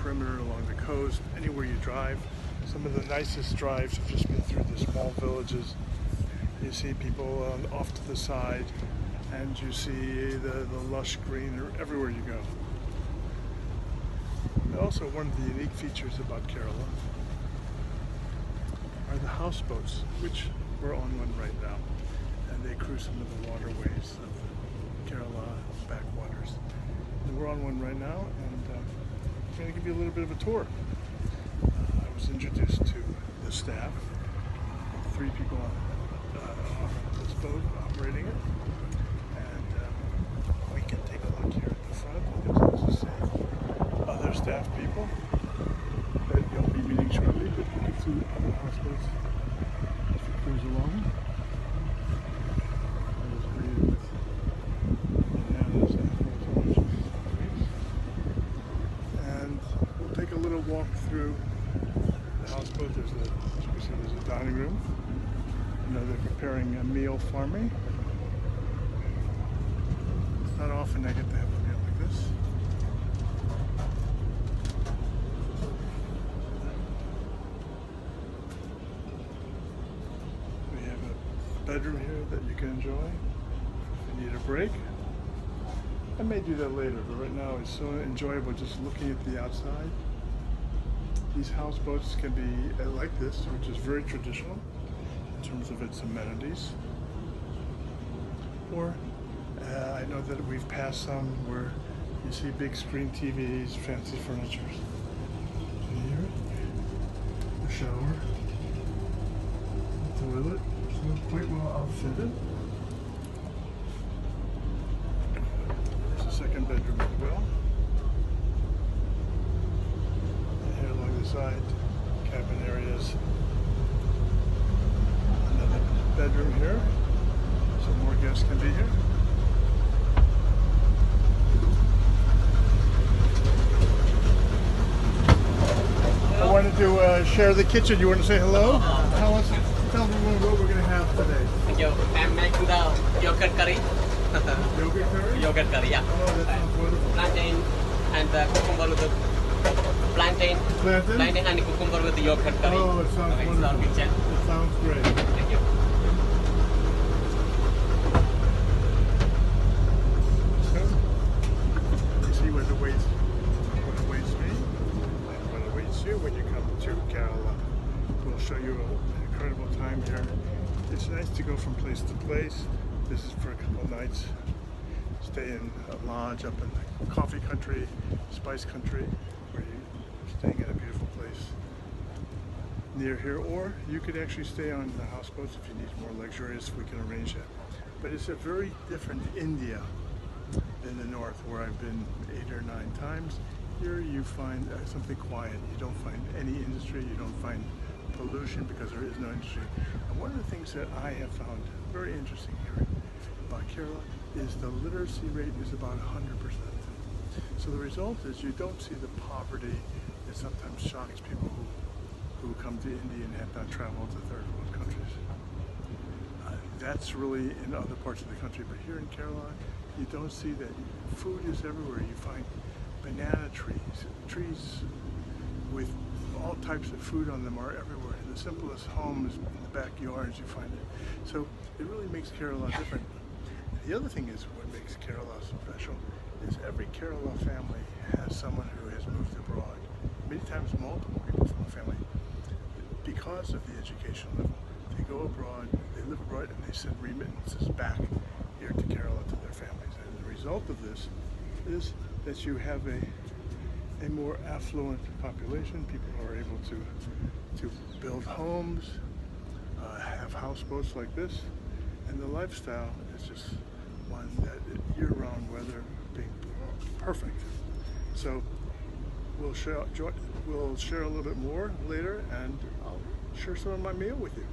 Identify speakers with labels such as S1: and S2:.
S1: perimeter, along the coast, anywhere you drive. Some of the nicest drives have just been through the small villages. You see people um, off to the side, and you see the, the lush green everywhere you go. Also, one of the unique features about Kerala are the houseboats, which we're on one right now, and they cruise into the waterways of Kerala backwaters. And we're on one right now, and uh, going to give you a little bit of a tour. Uh, I was introduced to the staff, three people on, uh, this boat operating it, and uh, we can take a look here at the front. There's also say other staff people that you'll be meeting shortly, but you can see other houseboats as we cruise along. That is greeted with bananas, apples, oranges, grapes. And we'll take a little walk through the houseboat. There's a, as you see, there's a dining room. You know, they're preparing a meal for me. It's not often I get to have a meal like this. We have a bedroom here that you can enjoy if you need a break. I may do that later, but right now it's so enjoyable just looking at the outside. These houseboats can be uh, like this, which is very traditional in terms of its amenities. Or uh, I know that we've passed some where you see big screen TVs, fancy furniture. Here, the shower, the toilet, so quite well outfitted. There's a second bedroom as well. And here along the side, cabin areas. Another bedroom here, so more guests can be here. I wanted to uh, share the kitchen. You want to say hello? Tell us, tell everyone what we're going to have today.
S2: Yo, I'm making the yogurt curry.
S1: Yogurt curry?
S2: yogurt curry, yeah.
S1: Oh, that sounds wonderful.
S2: Plantain and the cucumber with the plantain.
S1: Plantain?
S2: Plantain and cucumber with the yogurt curry.
S1: Oh, it sounds
S2: Okay, it's our
S1: wonderful. It sounds great.
S2: Thank you.
S1: So, you see what awaits, what awaits me and what awaits you when you come to. We'll show you an incredible time here. It's nice to go from place to place. This is for a couple nights. Stay in a lodge up in the coffee country, spice country, where you're staying in a beautiful place near here, or you could actually stay on the houseboats if you need more luxurious. We can arrange that. But it's a very different India than the north, where I've been eight or nine times. Here you find uh, something quiet. You don't find any industry. You don't find pollution because there is no industry. And one of the things that I have found very interesting here about Kerala is the literacy rate is about 100%. So the result is you don't see the poverty that sometimes shocks people who, who come to India and have not traveled to third world countries. Uh, that's really in other parts of the country, but here in Kerala, you don't see that. Food is everywhere. You find banana trees, trees with all types of food on them are everywhere. The simplest homes, in the backyards, you find it. So it really makes Kerala different. The other thing is what makes Kerala special is every Kerala family has someone who has moved abroad. Many times multiple people from the family. Because of the education level, they go abroad, they live abroad, and they send remittances back here to Kerala to their families. And the result of this is that you have a a more affluent population. People are able to to build homes, uh, have houseboats like this, and the lifestyle is just one that year-round weather being perfect. So we'll share we'll share a little bit more later, and I'll share some of my meal with you.